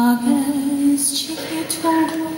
August, you can't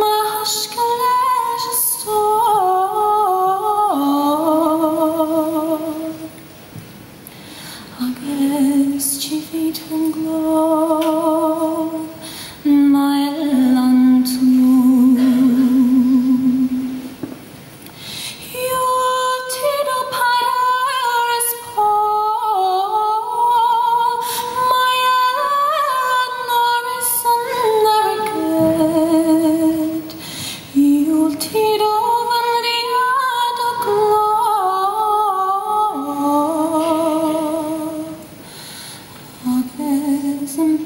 Mischievous and glory.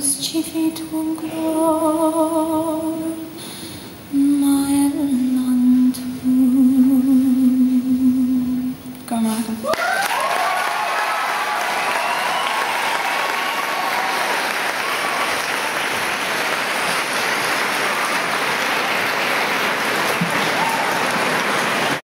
uns ci fit un